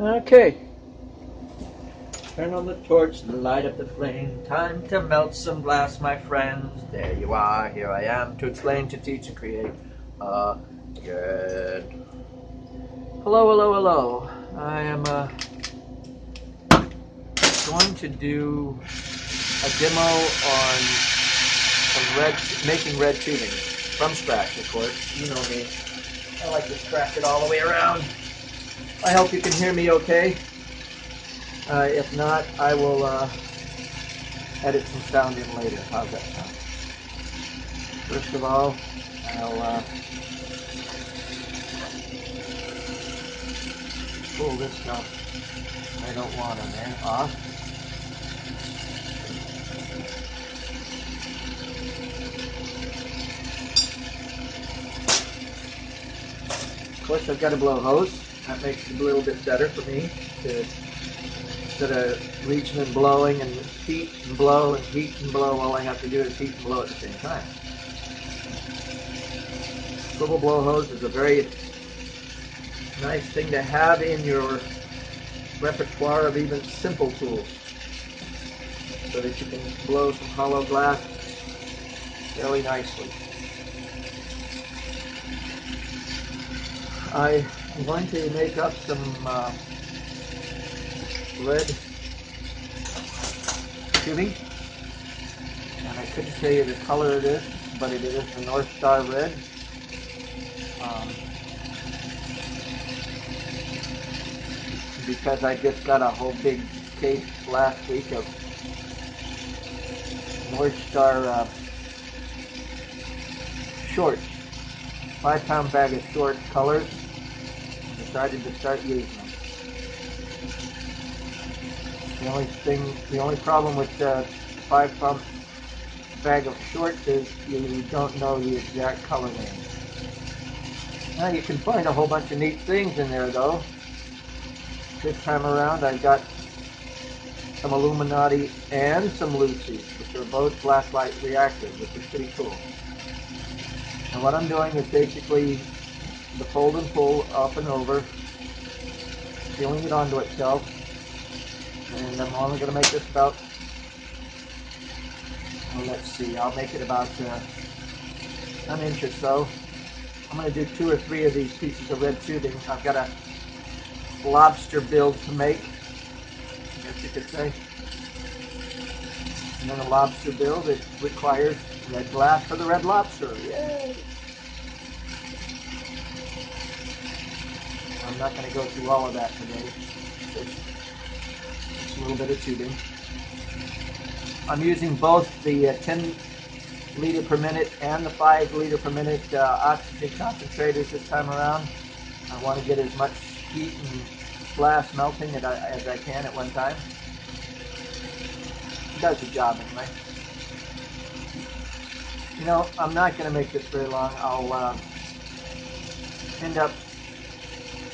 Okay. Turn on the torch, light up the flame. Time to melt some glass, my friends. There you are. Here I am to explain, to teach, and create. Uh, good. Hello, hello, hello. I am uh, going to do a demo on red, making red tubing from scratch, of course. You know me. I like to crack it all the way around. I hope you can hear me okay. Uh, if not, I will uh, edit some sound in later. How's that sound? First of all, I'll uh, pull this stuff I don't want in there off. Of course, I've got a blow hose. That makes it a little bit better for me to instead of reaching and blowing and heat and blow and heat and blow, all I have to do is heat and blow at the same time. Swivel blow hose is a very nice thing to have in your repertoire of even simple tools so that you can blow some hollow glass fairly nicely. I going to make up some uh, red tubing. And I couldn't tell you the color it is, but it is the North Star Red. Um, because I just got a whole big case last week of North Star uh, shorts. Five pound bag of shorts colors. Decided to start using them. The only thing, the only problem with the five pump bag of shorts is you don't know the exact color name. Now you can find a whole bunch of neat things in there though. This time around I got some Illuminati and some Lucy's, which are both black light reactors, which is pretty cool. And what I'm doing is basically the fold and pull up and over, sealing it onto itself, and I'm only going to make this about, well, let's see, I'll make it about uh, an inch or so. I'm going to do two or three of these pieces of red tubing. I've got a lobster build to make, I guess you could say. And then a lobster build, it requires red glass for the red lobster. Yay! I'm not going to go through all of that today. Just a little bit of tubing. I'm using both the uh, 10 liter per minute and the 5 liter per minute uh, oxygen concentrators this time around. I want to get as much heat and glass melting as I, as I can at one time. It does the job anyway. You know, I'm not going to make this very long. I'll uh, end up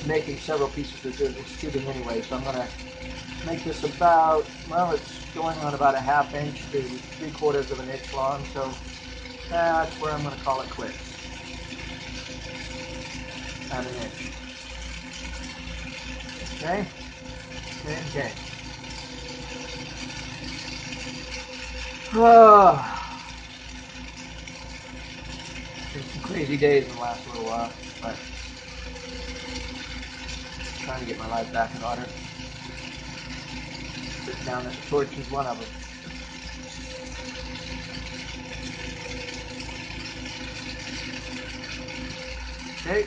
making several pieces of this tubing anyway, so I'm going to make this about, well, it's going on about a half inch to three quarters of an inch long, so that's where I'm going to call it quits. An inch. Okay? Okay. Ah. Oh. Been some crazy days in the last little while, but trying to get my life back in order. Sit down that torch is one of them. Okay.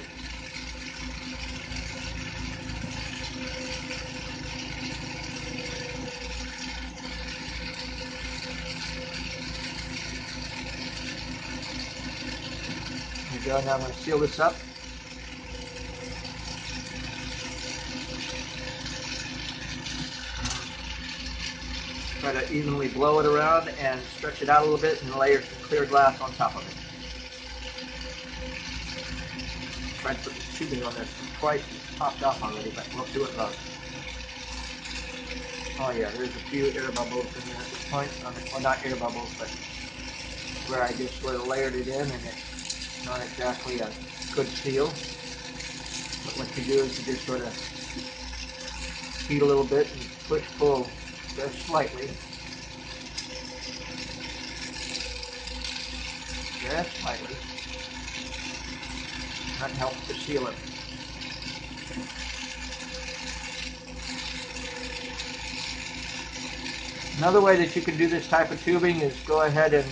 You go. Now I'm going to seal this up. Try to evenly blow it around and stretch it out a little bit and layer some clear glass on top of it. Try to put the tubing on this twice. It's popped off already, but we'll do it both. Oh yeah, there's a few air bubbles in there at this point. Um, well, not air bubbles, but where I just sort of layered it in and it's not exactly a good seal. But what you do is you just sort of heat a little bit and push pull just slightly. Just slightly. That helps to seal it. Another way that you can do this type of tubing is go ahead and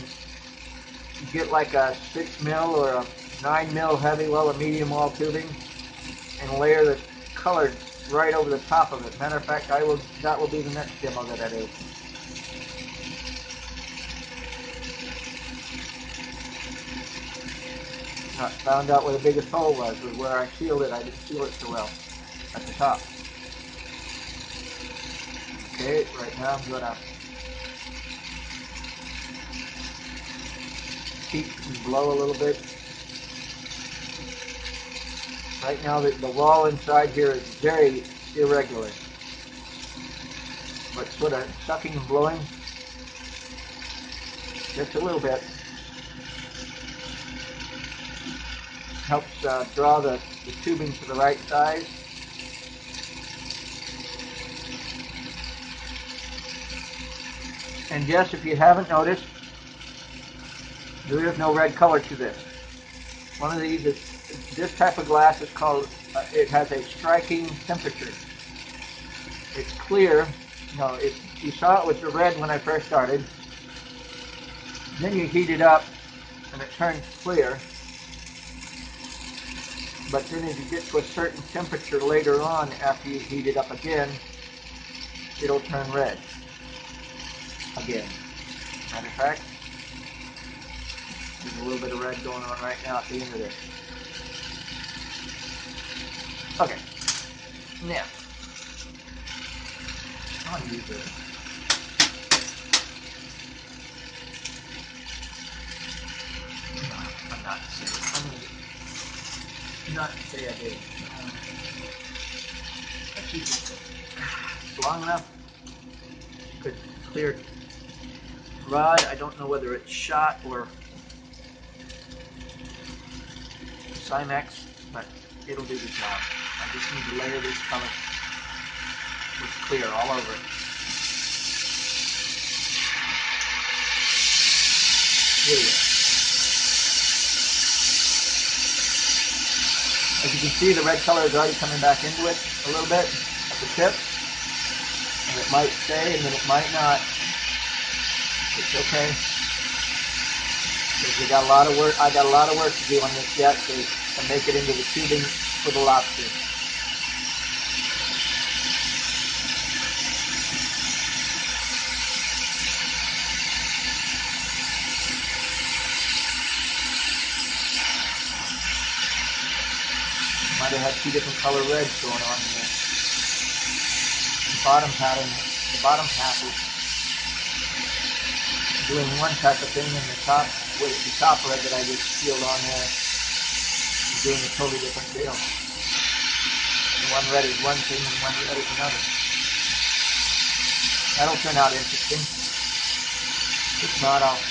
get like a 6 mil or a 9 mil heavy wall or medium wall tubing and layer the color right over the top of it. Matter of fact, I will. that will be the next demo that I do. Found out where the biggest hole was, was where I sealed it. I didn't seal it so well at the top. Okay, right now I'm gonna heat and blow a little bit. Right now the, the wall inside here is very irregular. But sort of sucking and blowing just a little bit helps uh, draw the, the tubing to the right size. And yes, if you haven't noticed, there is no red color to this. One of these is, this type of glass is called, uh, it has a striking temperature. It's clear, you know, it, you saw it with the red when I first started. Then you heat it up and it turns clear. But then as you get to a certain temperature later on, after you heat it up again, it'll turn red again. Matter of fact, there's a little bit of red going on right now at the end of this. Okay. Now, I'll use it. I'm not saying. Not say I did. Um, use it. Long enough. Good clear rod. I don't know whether it's Schott or Simax, but it'll do the job. I just need to layer this color with clear all over it. Here we go. As you can see, the red color is already coming back into it a little bit at the tip. And it might stay and then it might not. It's okay. Because we got a lot of work I got a lot of work to do on this yet to, to make it into the tubing for the lobster. Might have two different color reds going on here. The bottom pattern, the bottom half is doing one type of thing, and the top, with the top red that I just sealed on there is doing a totally different deal. One red is one thing, and one red is another. That'll turn out interesting. If not, I'll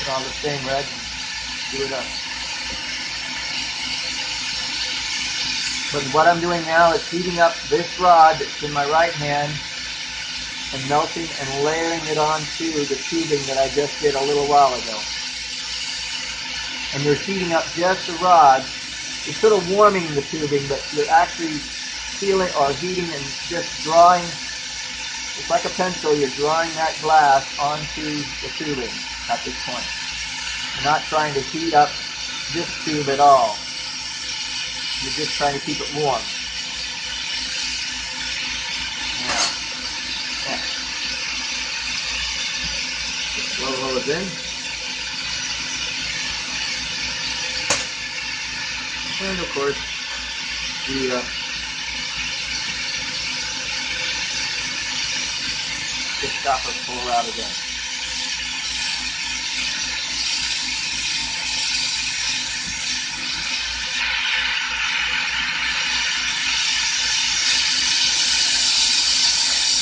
put all the same red and do it up. But what I'm doing now is heating up this rod that's in my right hand and melting and layering it onto the tubing that I just did a little while ago. And you're heating up just the rod. You're sort of warming the tubing, but you're actually feeling or heating and just drawing. It's like a pencil. You're drawing that glass onto the tubing at this point. You're not trying to heat up this tube at all. You're just trying to keep it warm. Now. Blow it in. And of course, the uh, the stopper pull out again.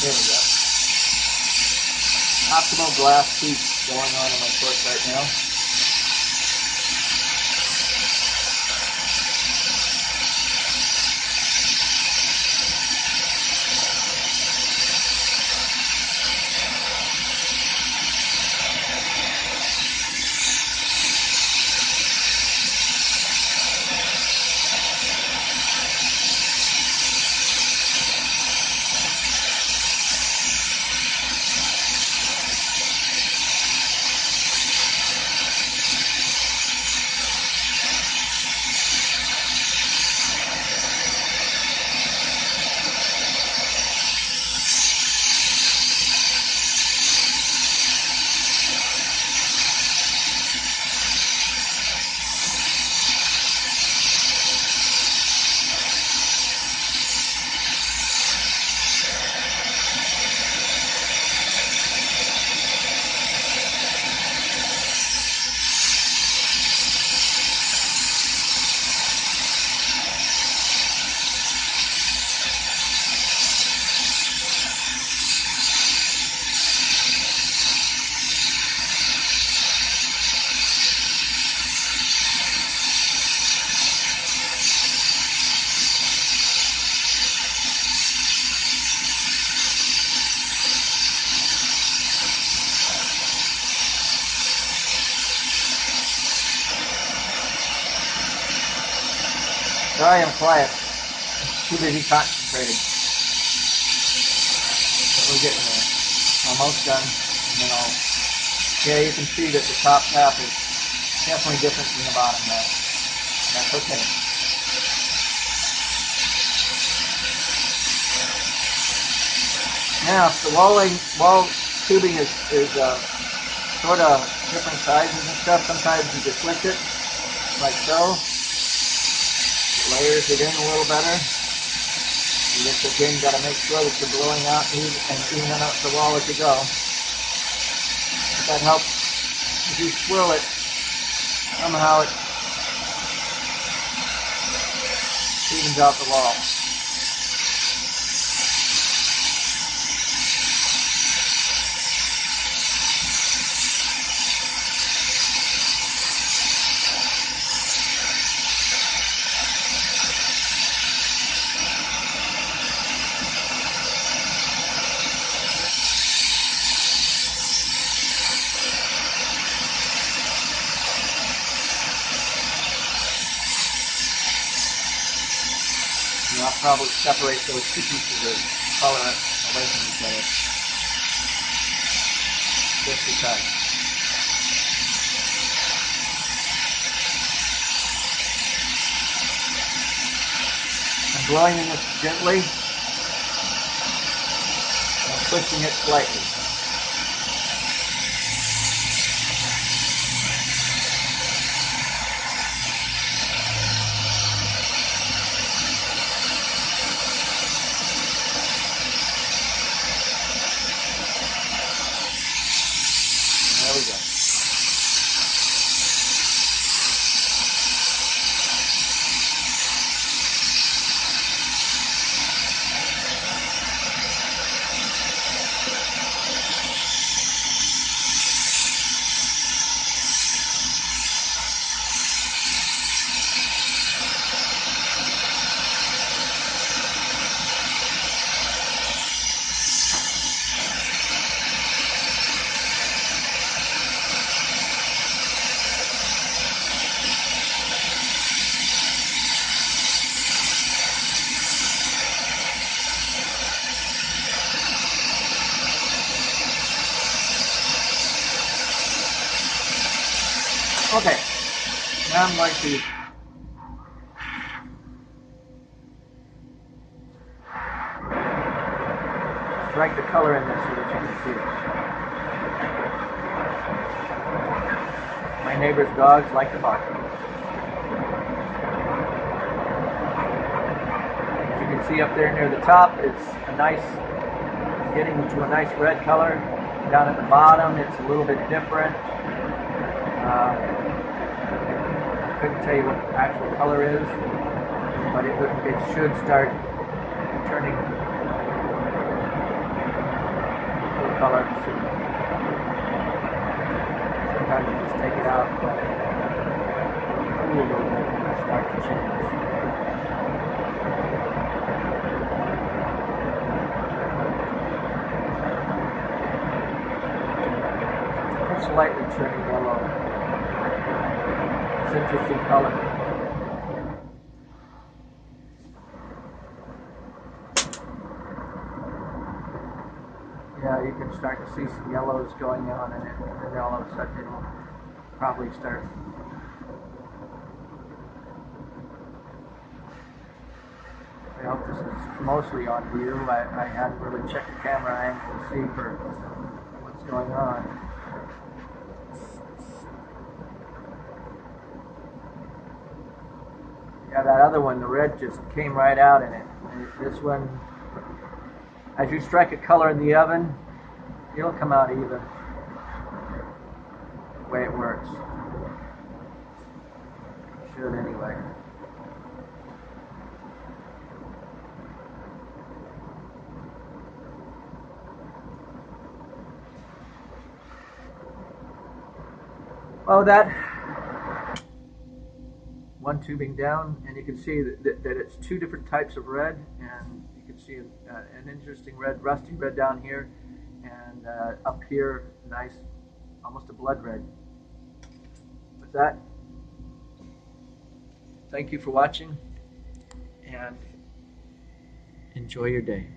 There we go. Optimal glass heat going on in my torch right now. Sorry I'm quiet. Too busy concentrating. But we're getting there. Almost done. And then I'll, yeah, you can see that the top half is definitely different than the bottom half. That's okay. Now, if the walling, wall tubing is, is uh, sort of different sizes and stuff, sometimes you just switch it, like so. Layers it in a little better. You just again got to make sure that you're blowing out and evening up the wall as you go. But that helps if you swirl it, somehow it evens out the wall. And I'll probably separate those two pieces of color away from each other. Just because. I'm blowing in this gently and pushing it slightly. There we go. Okay. I'm going to strike the color in this so that you can see it. My neighbor's dogs like to bark. As you can see up there near the top, it's a nice, getting to a nice red color. Down at the bottom, it's a little bit different. Uh, couldn't tell you what the actual color is, but it, would- it should start turning full color soon. Sometimes you just take it out, it cool a little bit, and start to change. It's slightly turning yellow. Interesting color. Yeah, you can start to see some yellows going on in it, and then all of a sudden it'll probably start. I hope this is mostly on view. I, I hadn't really checked the camera angle to see for what's going on. Yeah, that other one, the red just came right out in it. And This one, as you strike a color in the oven, it'll come out even. The way it works. Should anyway. Oh, that one tubing down, and you can see that, that, that it's two different types of red, and you can see uh, an interesting red, rusty red down here, and uh, up here, nice, almost a blood red. With that, thank you for watching. and enjoy your day.